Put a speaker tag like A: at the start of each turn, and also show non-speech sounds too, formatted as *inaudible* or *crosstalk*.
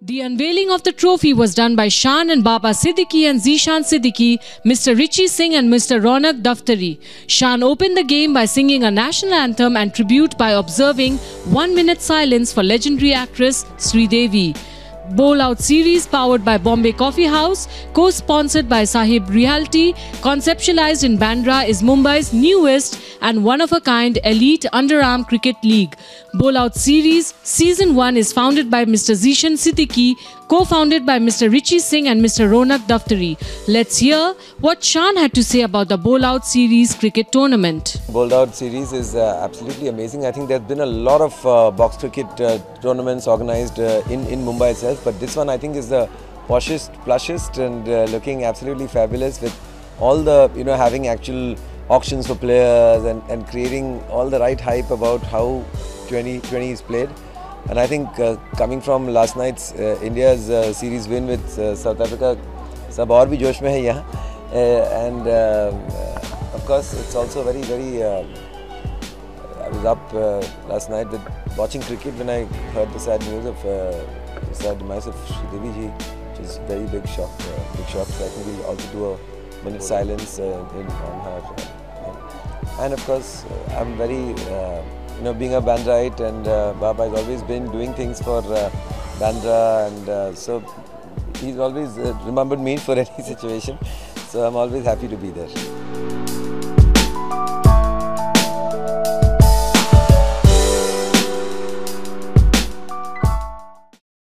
A: The unveiling of the trophy was done by Shaan and Baba Siddique and Zeeshan Siddique, Mr. Richie Singh and Mr. Ronak Daftari. Shaan opened the game by singing a national anthem and tribute by observing one minute silence for legendary actress Sri Devi. Bowl Out series powered by Bombay Coffee House, co-sponsored by Sahib Realty, conceptualized in Bandra is Mumbai's newest and one-of-a-kind elite underarm cricket league. Bowl Out series season 1 is founded by Mr. Zeeshan Siddique, co-founded by Mr. Richie Singh and Mr. Ronak Daftari. Let's hear what Shaan had to say about the Bowl Out series cricket tournament.
B: Bowled Out series is uh, absolutely amazing. I think there have been a lot of uh, box cricket uh, tournaments organized uh, in, in Mumbai itself, colors but this one I think is the poshest, plushest and uh, looking absolutely fabulous with all the, you know, having actual auctions for players and, and creating all the right hype about how 2020 is played. And I think uh, coming from last night's uh, India's uh, series win with uh, South Africa, sab aur bhi josh mein hai yahan. Uh, and um, uh, of course, it's also very, very uh, I was up uh, last night with watching cricket when I heard the sad news of uh, the sad demise of Sridevi ji, which is very big shock, uh, big shock. So I think we'll also do a minute silence uh, in, on her. Uh, and of course, uh, I'm very, uh, you know, being a Bandraite and Baba has always been doing things for Bandra and so he's always remembered me for *laughs* any situation. So I'm always happy to be there.